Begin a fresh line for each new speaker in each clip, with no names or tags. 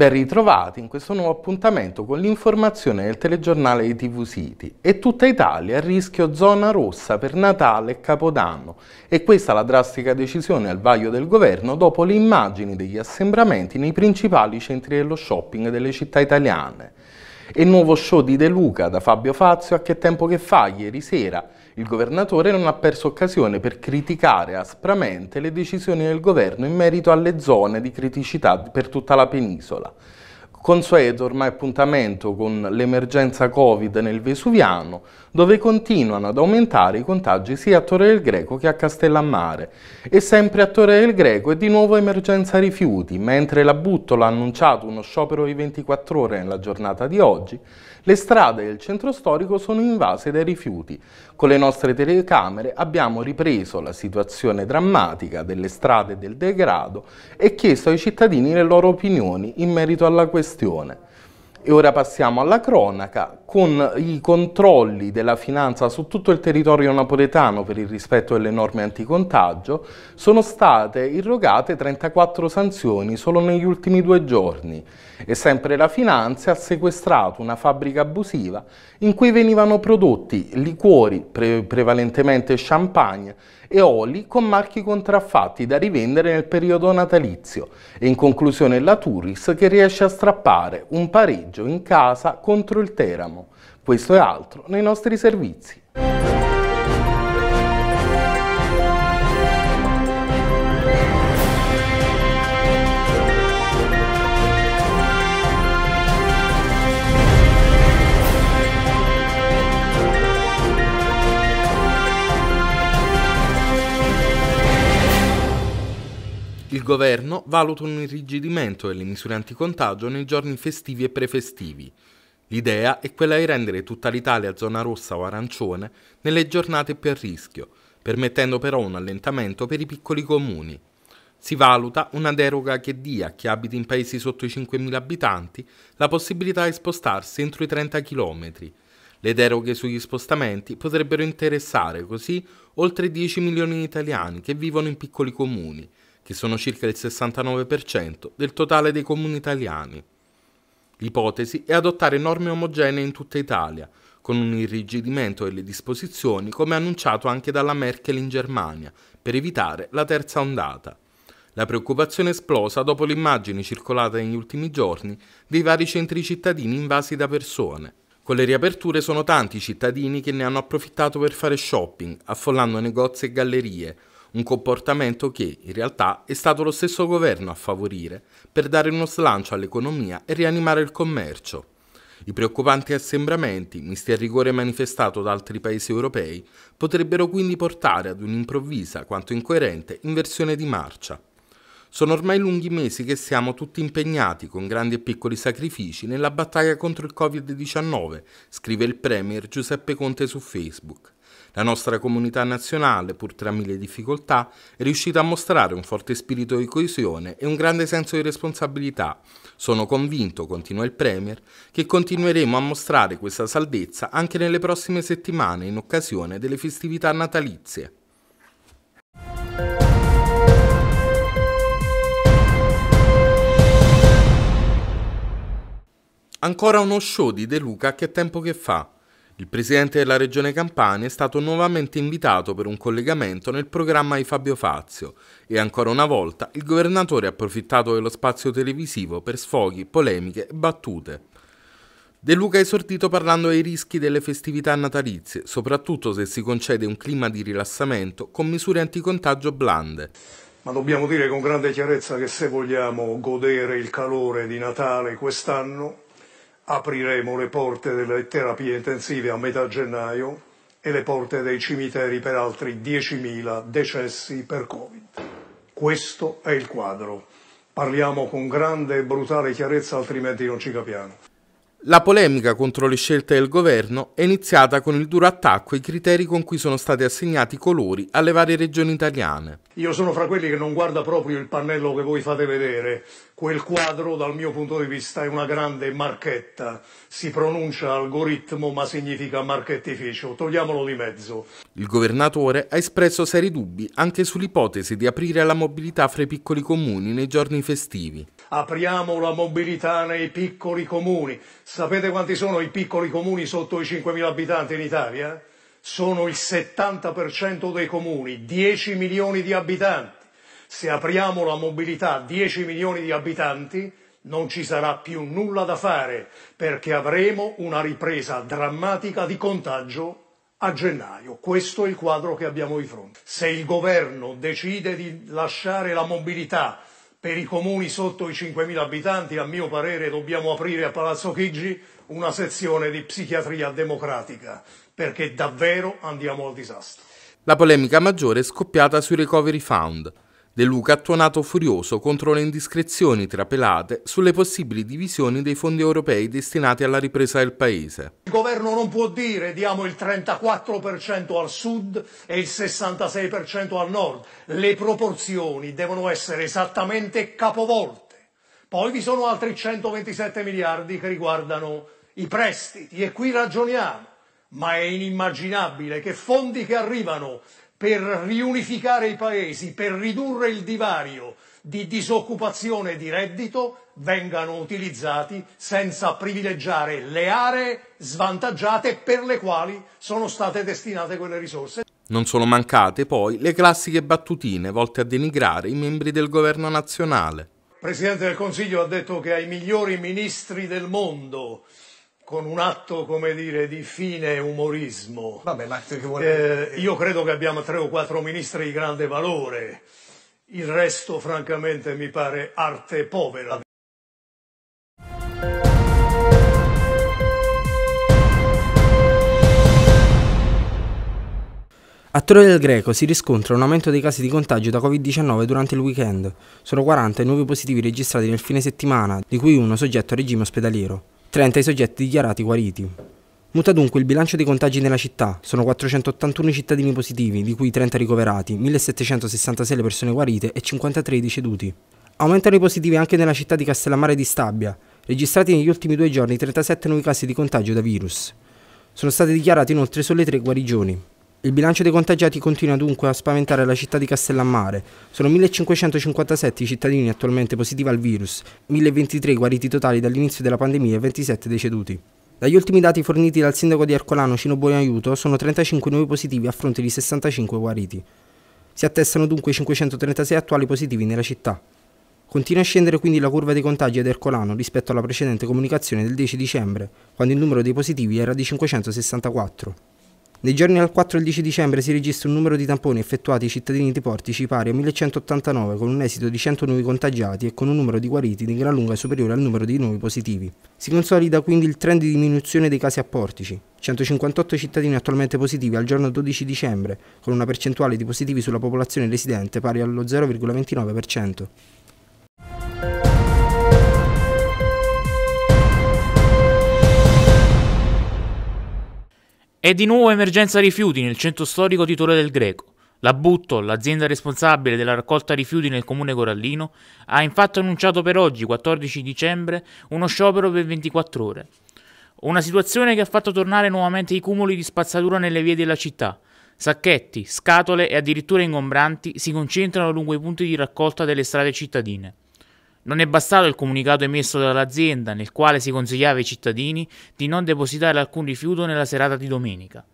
Ben ritrovati in questo nuovo appuntamento con l'informazione del telegiornale di TV City. E tutta Italia a rischio zona rossa per Natale e Capodanno. E questa è la drastica decisione al vaglio del governo dopo le immagini degli assembramenti nei principali centri dello shopping delle città italiane. E nuovo show di De Luca da Fabio Fazio a che tempo che fa ieri sera il governatore non ha perso occasione per criticare aspramente le decisioni del governo in merito alle zone di criticità per tutta la penisola. Consueto ormai appuntamento con l'emergenza Covid nel Vesuviano, dove continuano ad aumentare i contagi sia a Torre del Greco che a Castellammare. E sempre a Torre del Greco è di nuovo emergenza rifiuti, mentre la Buttola ha annunciato uno sciopero di 24 ore nella giornata di oggi, le strade del centro storico sono invase dai rifiuti. Con le nostre telecamere abbiamo ripreso la situazione drammatica delle strade del degrado e chiesto ai cittadini le loro opinioni in merito alla questione. E ora passiamo alla cronaca, con i controlli della finanza su tutto il territorio napoletano per il rispetto delle norme anticontagio, sono state irrogate 34 sanzioni solo negli ultimi due giorni e sempre la finanza ha sequestrato una fabbrica abusiva in cui venivano prodotti liquori, pre prevalentemente champagne, e oli con marchi contraffatti da rivendere nel periodo natalizio e in conclusione la Turis che riesce a strappare un pareggio in casa contro il Teramo. Questo e altro nei nostri servizi. Il governo valuta un irrigidimento delle misure anticontagio nei giorni festivi e prefestivi. L'idea è quella di rendere tutta l'Italia zona rossa o arancione nelle giornate più a rischio, permettendo però un allentamento per i piccoli comuni. Si valuta una deroga che dia a chi abita in paesi sotto i 5.000 abitanti la possibilità di spostarsi entro i 30 km. Le deroghe sugli spostamenti potrebbero interessare così oltre 10 milioni di italiani che vivono in piccoli comuni che sono circa il 69% del totale dei comuni italiani. L'ipotesi è adottare norme omogenee in tutta Italia, con un irrigidimento delle disposizioni come annunciato anche dalla Merkel in Germania, per evitare la terza ondata. La preoccupazione esplosa dopo le immagini circolate negli ultimi giorni dei vari centri cittadini invasi da persone. Con le riaperture sono tanti i cittadini che ne hanno approfittato per fare shopping, affollando negozi e gallerie, un comportamento che in realtà è stato lo stesso governo a favorire per dare uno slancio all'economia e rianimare il commercio. I preoccupanti assembramenti, misti al rigore manifestato da altri paesi europei, potrebbero quindi portare ad un'improvvisa quanto incoerente inversione di marcia. Sono ormai lunghi mesi che siamo tutti impegnati con grandi e piccoli sacrifici nella battaglia contro il Covid-19, scrive il Premier Giuseppe Conte su Facebook. La nostra comunità nazionale, pur tra mille difficoltà, è riuscita a mostrare un forte spirito di coesione e un grande senso di responsabilità. Sono convinto, continua il Premier, che continueremo a mostrare questa saldezza anche nelle prossime settimane in occasione delle festività natalizie. Ancora uno show di De Luca che tempo che fa. Il presidente della regione Campania è stato nuovamente invitato per un collegamento nel programma di Fabio Fazio e ancora una volta il governatore ha approfittato dello spazio televisivo per sfoghi, polemiche e battute. De Luca è esordito parlando dei rischi delle festività natalizie, soprattutto se si concede un clima di rilassamento con misure anticontagio blande.
Ma dobbiamo dire con grande chiarezza che se vogliamo godere il calore di Natale quest'anno apriremo le porte delle terapie intensive a metà gennaio e le porte dei cimiteri per altri 10.000 decessi per Covid. Questo è il quadro. Parliamo con grande e brutale chiarezza, altrimenti non ci capiamo.
La polemica contro le scelte del governo è iniziata con il duro attacco ai criteri con cui sono stati assegnati i colori alle varie regioni italiane.
Io sono fra quelli che non guarda proprio il pannello che voi fate vedere. Quel quadro, dal mio punto di vista, è una grande marchetta. Si pronuncia algoritmo, ma significa marchettificio. Togliamolo di mezzo.
Il governatore ha espresso seri dubbi anche sull'ipotesi di aprire la mobilità fra i piccoli comuni nei giorni festivi.
Apriamo la mobilità nei piccoli comuni. Sapete quanti sono i piccoli comuni sotto i 5.000 abitanti in Italia? Sono il 70% dei comuni, 10 milioni di abitanti. Se apriamo la mobilità a 10 milioni di abitanti, non ci sarà più nulla da fare perché avremo una ripresa drammatica di contagio a gennaio. Questo è il quadro che abbiamo di fronte. Se il governo decide di lasciare la mobilità per i comuni sotto i 5.000 abitanti, a mio parere dobbiamo aprire a Palazzo Chigi una sezione di psichiatria democratica, perché davvero andiamo al disastro.
La polemica maggiore è scoppiata sui recovery fund. De Luca ha tuonato furioso contro le indiscrezioni trapelate sulle possibili divisioni dei fondi europei destinati alla ripresa del paese.
Il governo non può dire diamo il 34% al sud e il 66% al nord. Le proporzioni devono essere esattamente capovolte. Poi vi sono altri 127 miliardi che riguardano i prestiti e qui ragioniamo. Ma è inimmaginabile che fondi che arrivano per riunificare i paesi, per ridurre il divario di disoccupazione e di reddito vengano utilizzati senza privilegiare le aree svantaggiate per le quali sono state destinate quelle risorse.
Non sono mancate poi le classiche battutine volte a denigrare i membri del governo nazionale.
Il Presidente del Consiglio ha detto che ai migliori ministri del mondo con un atto, come dire, di fine umorismo. Vabbè, ma che vuole... eh, io credo che abbiamo tre o quattro ministri di grande valore. Il resto, francamente, mi pare arte povera.
A Torre del Greco si riscontra un aumento dei casi di contagio da Covid-19 durante il weekend. Sono 40 i nuovi positivi registrati nel fine settimana, di cui uno soggetto a regime ospedaliero. 30 i soggetti dichiarati guariti. Muta dunque il bilancio dei contagi nella città. Sono 481 cittadini positivi, di cui 30 ricoverati, 1766 le persone guarite e 53 i deceduti. Aumentano i positivi anche nella città di Castellammare di Stabia, registrati negli ultimi due giorni 37 nuovi casi di contagio da virus. Sono state dichiarate inoltre sole tre guarigioni. Il bilancio dei contagiati continua dunque a spaventare la città di Castellammare. Sono 1557 i cittadini attualmente positivi al virus, 1023 guariti totali dall'inizio della pandemia e 27 deceduti. Dagli ultimi dati forniti dal sindaco di Ercolano Cino Buonaiuto sono 35 nuovi positivi a fronte di 65 guariti. Si attestano dunque 536 attuali positivi nella città. Continua a scendere quindi la curva dei contagi ad Ercolano rispetto alla precedente comunicazione del 10 dicembre, quando il numero dei positivi era di 564. Nei giorni dal 4 al 10 dicembre si registra un numero di tamponi effettuati ai cittadini di Portici pari a 1189 con un esito di 100 nuovi contagiati e con un numero di guariti di gran lunga superiore al numero di nuovi positivi. Si consolida quindi il trend di diminuzione dei casi a Portici. 158 cittadini attualmente positivi al giorno 12 dicembre, con una percentuale di positivi sulla popolazione residente pari allo 0,29%.
È di nuovo emergenza rifiuti nel centro storico di Torre del Greco. La Butto, l'azienda responsabile della raccolta rifiuti nel comune corallino, ha infatti annunciato per oggi, 14 dicembre, uno sciopero per 24 ore. Una situazione che ha fatto tornare nuovamente i cumuli di spazzatura nelle vie della città. Sacchetti, scatole e addirittura ingombranti si concentrano lungo i punti di raccolta delle strade cittadine. Non è bastato il comunicato emesso dall'azienda nel quale si consigliava ai cittadini di non depositare alcun rifiuto nella serata di domenica.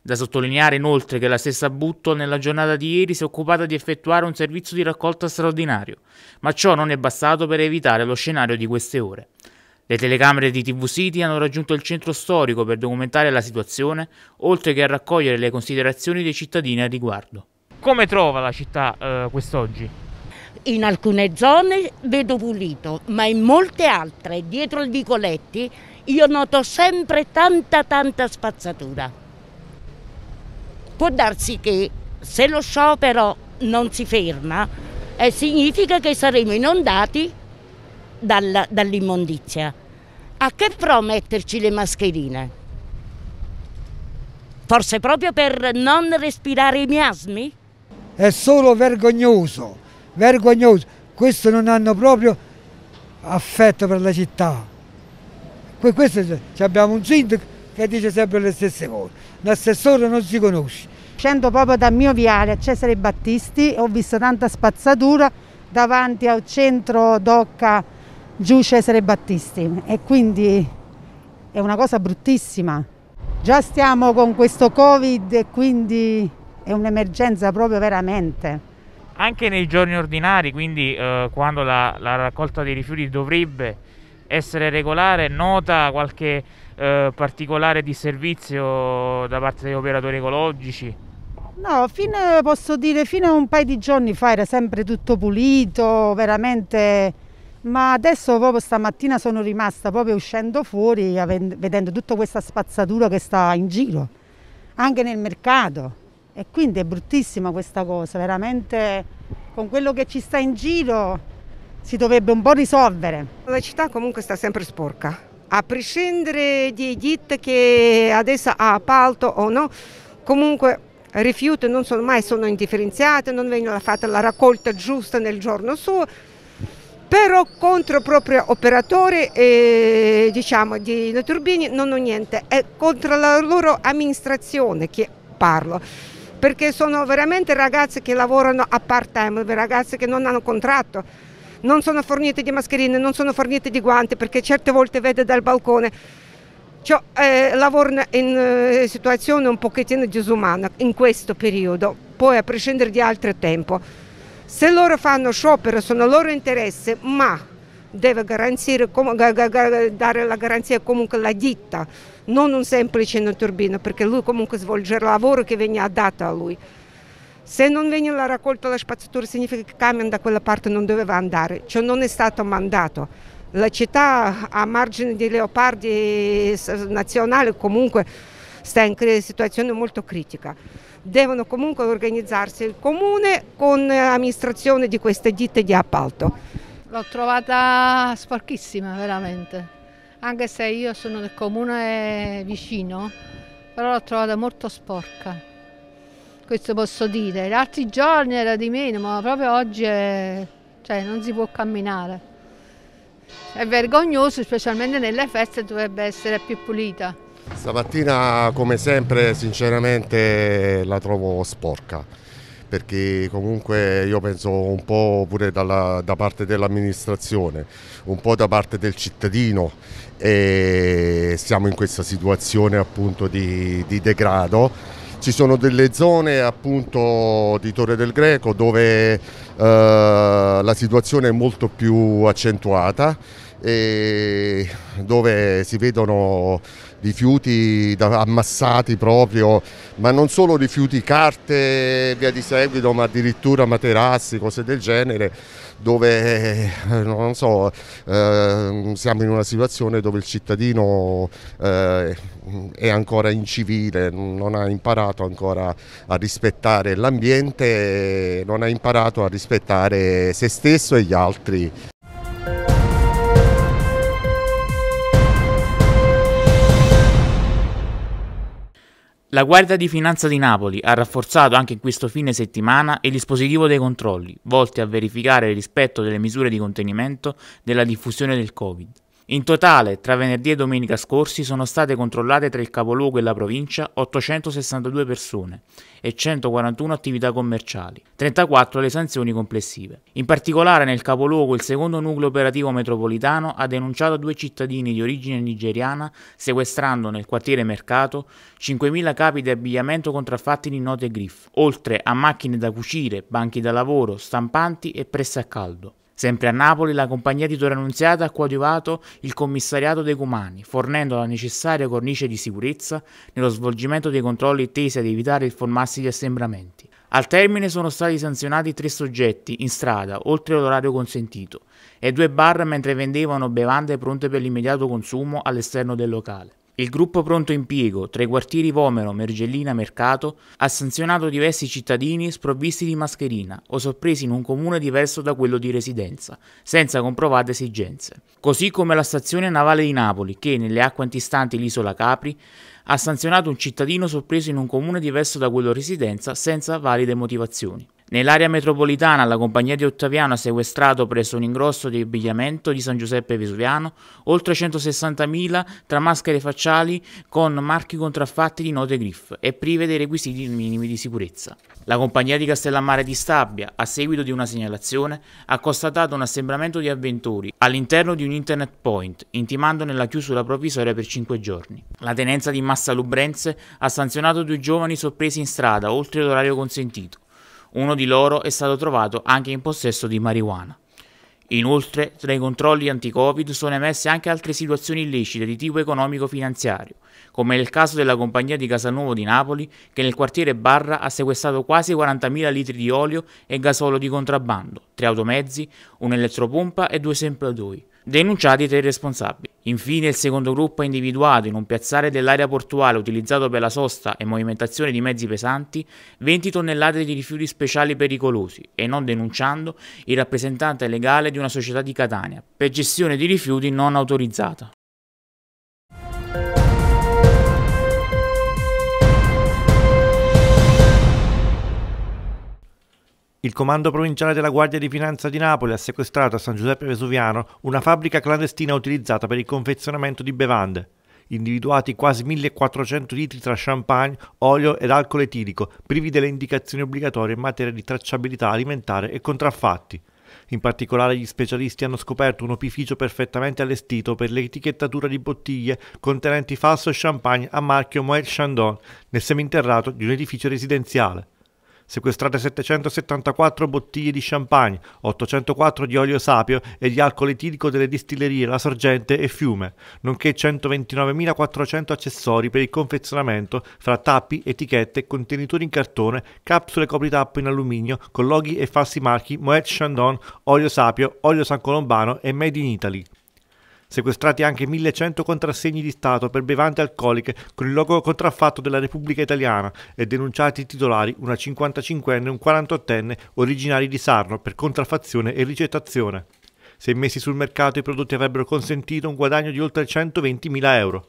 Da sottolineare inoltre che la stessa Butto nella giornata di ieri si è occupata di effettuare un servizio di raccolta straordinario, ma ciò non è bastato per evitare lo scenario di queste ore. Le telecamere di TV City hanno raggiunto il centro storico per documentare la situazione, oltre che a raccogliere le considerazioni dei cittadini al riguardo. Come trova la città eh, quest'oggi?
In alcune zone vedo pulito, ma in molte altre, dietro i vicoletti, io noto sempre tanta tanta spazzatura. Può darsi che se lo sciopero non si ferma, eh, significa che saremo inondati dal, dall'immondizia. A che pro metterci le mascherine? Forse proprio per non respirare i miasmi?
È solo vergognoso vergognoso. Questo non hanno proprio affetto per la città. Questo, abbiamo un sindaco che dice sempre le stesse cose, l'assessore non si conosce.
Scendo proprio dal mio viale a Cesare Battisti, ho visto tanta spazzatura davanti al centro docca giù Cesare Battisti e quindi è una cosa bruttissima. Già stiamo con questo Covid e quindi è un'emergenza proprio veramente.
Anche nei giorni ordinari, quindi eh, quando la, la, raccolta dei rifiuti dovrebbe essere regolare, nota qualche eh, particolare di servizio da parte degli operatori ecologici?
No, fino, posso dire fino a un paio di giorni fa era sempre tutto pulito, veramente ma adesso proprio stamattina sono rimasta proprio uscendo fuori vedendo tutta questa spazzatura che sta in giro, anche nel mercato. E quindi è bruttissima questa cosa, veramente con quello che ci sta in giro si dovrebbe un po' risolvere.
La città comunque sta sempre sporca, a prescindere di ditte che adesso ha appalto o no, comunque rifiuti non sono mai sono indifferenziati, non vengono fatta la raccolta giusta nel giorno suo però contro proprio operatori eh, diciamo, di Naturbini non ho niente, è contro la loro amministrazione che parlo perché sono veramente ragazzi che lavorano a part time, ragazzi che non hanno contratto, non sono forniti di mascherine, non sono forniti di guanti perché certe volte vede dal balcone. Cioè, eh, lavorano in eh, situazione un pochettino disumana in questo periodo, poi a prescindere di altro tempo. Se loro fanno sciopero sono loro interesse, ma deve dare la garanzia comunque la ditta, non un semplice turbino, perché lui comunque svolge il lavoro che viene dato a lui. Se non viene la raccolta della spazzatura significa che il camion da quella parte non doveva andare, cioè non è stato mandato. La città a margine di leopardi nazionali comunque sta in situazione molto critica devono comunque organizzarsi il comune con l'amministrazione di queste ditte di appalto.
L'ho trovata sporchissima veramente, anche se io sono del comune vicino, però l'ho trovata molto sporca. Questo posso dire. Gli altri giorni era di meno, ma proprio oggi è... cioè, non si può camminare. È vergognoso, specialmente nelle feste dovrebbe essere più pulita.
Stamattina come sempre sinceramente la trovo sporca perché comunque io penso un po' pure dalla, da parte dell'amministrazione, un po' da parte del cittadino e siamo in questa situazione appunto di, di degrado. Ci sono delle zone appunto di Torre del Greco dove eh, la situazione è molto più accentuata e dove si vedono rifiuti ammassati proprio, ma non solo rifiuti, carte, via di seguito, ma addirittura materassi, cose del genere, dove eh, non so, eh, siamo in una situazione dove il cittadino eh, è ancora incivile, non ha imparato ancora a rispettare l'ambiente, non ha imparato a rispettare se stesso e gli altri.
La Guardia di Finanza di Napoli ha rafforzato anche in questo fine settimana il dispositivo dei controlli, volti a verificare il rispetto delle misure di contenimento della diffusione del Covid. In totale, tra venerdì e domenica scorsi sono state controllate tra il capoluogo e la provincia 862 persone e 141 attività commerciali, 34 le sanzioni complessive. In particolare nel capoluogo il secondo nucleo operativo metropolitano ha denunciato due cittadini di origine nigeriana sequestrando nel quartiere Mercato 5.000 capi di abbigliamento contraffatti di note griff, oltre a macchine da cucire, banchi da lavoro, stampanti e presse a caldo. Sempre a Napoli la compagnia di Torre Annunziata ha coadiuvato il commissariato dei Cumani, fornendo la necessaria cornice di sicurezza nello svolgimento dei controlli tesi ad evitare il formarsi di assembramenti. Al termine sono stati sanzionati tre soggetti in strada, oltre l'orario consentito, e due bar mentre vendevano bevande pronte per l'immediato consumo all'esterno del locale. Il gruppo Pronto Impiego, tra i quartieri Vomero, Mergellina e Mercato, ha sanzionato diversi cittadini sprovvisti di mascherina o sorpresi in un comune diverso da quello di residenza, senza comprovate esigenze. Così come la stazione navale di Napoli, che, nelle acque antistanti l'isola Capri, ha sanzionato un cittadino sorpreso in un comune diverso da quello di residenza senza valide motivazioni. Nell'area metropolitana la compagnia di Ottaviano ha sequestrato presso un ingrosso di abbigliamento di San Giuseppe Vesuviano oltre 160.000 tra maschere facciali con marchi contraffatti di note griff e prive dei requisiti minimi di sicurezza. La compagnia di Castellammare di Stabia, a seguito di una segnalazione, ha constatato un assembramento di avventori all'interno di un internet point, intimandone la chiusura provvisoria per 5 giorni. La tenenza di Massa Lubrense ha sanzionato due giovani sorpresi in strada oltre l'orario consentito. Uno di loro è stato trovato anche in possesso di marijuana. Inoltre, tra i controlli anti-Covid sono emerse anche altre situazioni illecite di tipo economico-finanziario, come nel caso della compagnia di Casanuovo di Napoli, che nel quartiere Barra ha sequestrato quasi 40.000 litri di olio e gasolo di contrabbando, tre automezzi, un'elettropompa e due semplatoi denunciati tre responsabili. Infine il secondo gruppo ha individuato in un piazzale dell'area portuale utilizzato per la sosta e movimentazione di mezzi pesanti 20 tonnellate di rifiuti speciali pericolosi e non denunciando il rappresentante legale di una società di Catania per gestione di rifiuti non autorizzata.
Il comando provinciale della Guardia di Finanza di Napoli ha sequestrato a San Giuseppe Vesuviano una fabbrica clandestina utilizzata per il confezionamento di bevande. Individuati quasi 1400 litri tra champagne, olio ed alcol etilico, privi delle indicazioni obbligatorie in materia di tracciabilità alimentare e contraffatti. In particolare gli specialisti hanno scoperto un opificio perfettamente allestito per l'etichettatura di bottiglie contenenti falso champagne a marchio Moet Chandon nel seminterrato di un edificio residenziale sequestrate 774 bottiglie di champagne, 804 di olio sapio e di alcol etilico delle distillerie La Sorgente e Fiume, nonché 129.400 accessori per il confezionamento fra tappi, etichette, contenitori in cartone, capsule copritappo in alluminio con loghi e falsi marchi Moet Chandon, olio sapio, olio San Colombano e Made in Italy sequestrati anche 1100 contrassegni di Stato per bevande alcoliche con il logo contraffatto della Repubblica Italiana e denunciati i titolari una 55enne e un 48enne originari di Sarno per contraffazione e ricettazione. Se messi sul mercato i prodotti avrebbero consentito un guadagno di oltre 120.000 euro.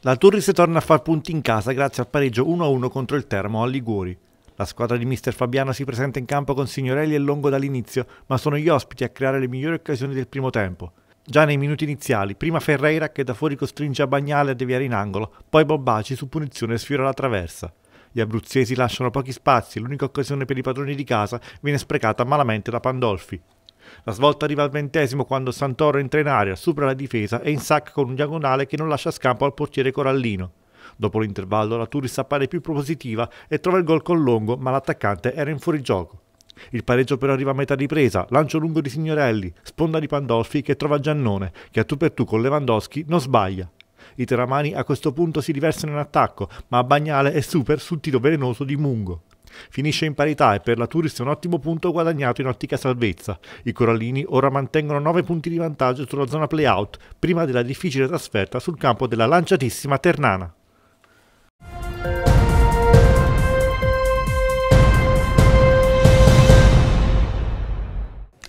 La Turris torna a far punti in casa grazie al pareggio 1-1 contro il Termo a Liguori. La squadra di mister Fabiano si presenta in campo con Signorelli e Longo dall'inizio, ma sono gli ospiti a creare le migliori occasioni del primo tempo. Già nei minuti iniziali, prima Ferreira che da fuori costringe a Bagnale a deviare in angolo, poi Bobbaci su punizione sfiora la traversa. Gli abruzzesi lasciano pochi spazi l'unica occasione per i padroni di casa viene sprecata malamente da Pandolfi. La svolta arriva al ventesimo quando Santoro entra in aria, supera la difesa e insacca con un diagonale che non lascia scampo al portiere corallino. Dopo l'intervallo la Turis appare più propositiva e trova il gol con Longo, ma l'attaccante era in fuorigioco. Il pareggio però arriva a metà ripresa, lancio lungo di Signorelli, sponda di Pandolfi che trova Giannone, che a tu per tu con Lewandowski non sbaglia. I teramani a questo punto si riversano in attacco, ma Bagnale è super sul tiro velenoso di Mungo. Finisce in parità e per la Turis è un ottimo punto guadagnato in ottica salvezza. I corallini ora mantengono 9 punti di vantaggio sulla zona playout, prima della difficile trasferta sul campo della lanciatissima Ternana.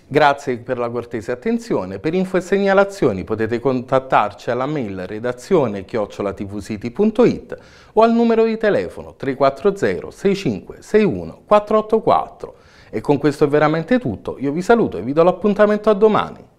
Grazie per la cortese attenzione. Per info e segnalazioni potete contattarci alla mail redazione chiocciolatvcity.it o al numero di telefono 340 65 61 484. E con questo è veramente tutto. Io vi saluto e vi do l'appuntamento a domani.